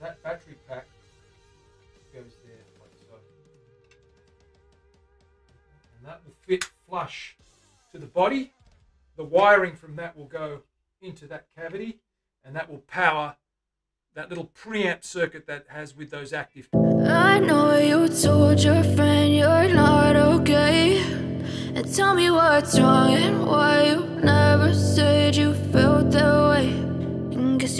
that battery pack goes there like so. And that will fit flush to the body. The wiring from that will go into that cavity and that will power that little preamp circuit that has with those active. I know you told your friend you're not okay. And tell me what's wrong and why you never said you felt.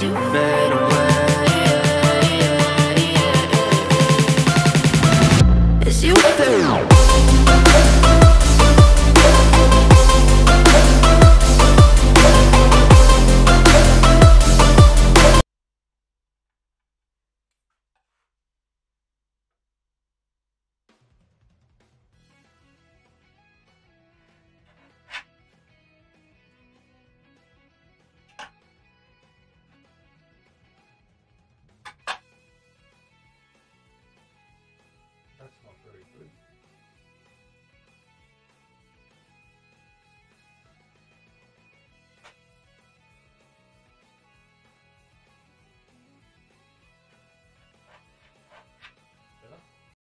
You you. That's not very good.